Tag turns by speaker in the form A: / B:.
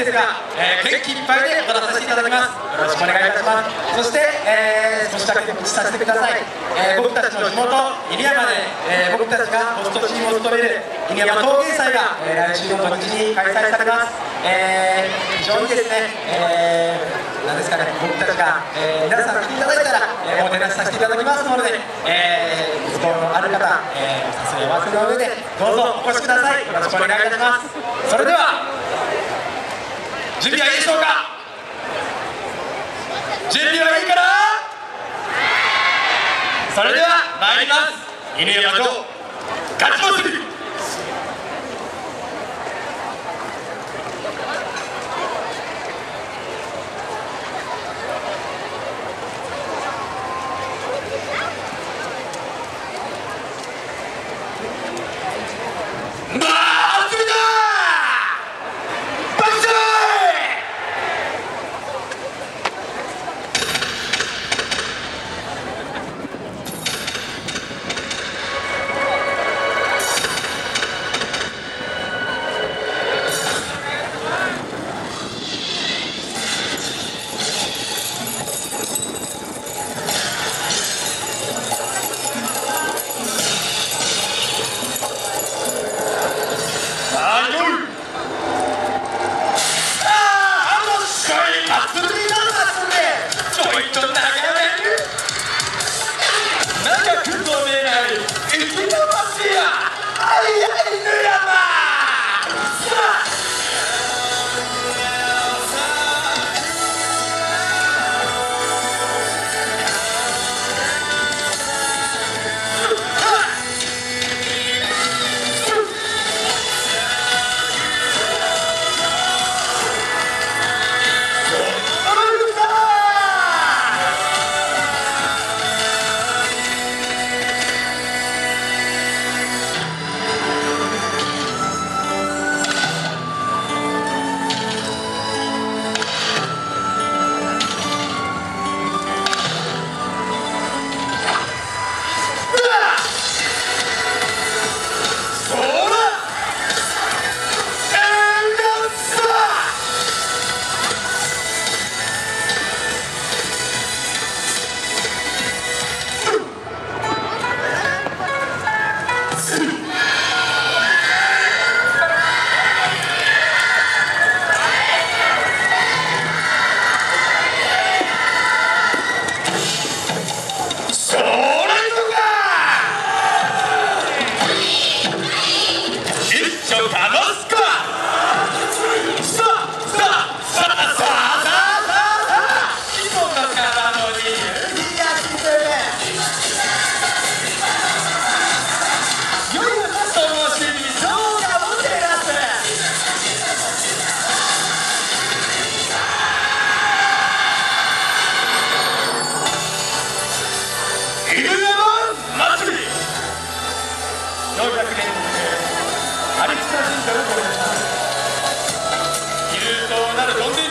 A: ですが、えー、元気いっぱいで踊らさせていただきます。よろしくお願いいたします。そして、えー、少しだけ告知させてください、えー、僕たちの地元犬山で、えー、僕たちがホストチームを務める犬山陶芸祭が、えー、来週の土日に開催されます、えー、非常にですね、えー、なんですかね僕たちが、えー、皆さん来ていただいたら、えー、おもてなしさせていただきますので、えー、都合のある方、えー、お誘い合わせの上でどうぞお越しください。よろしくお願いいたします。それでは準備はいいでしょうか？準備はいいからそれでは参ります。犬山城人なら400年アリクサ神社をご覧いただきます。なるどんでん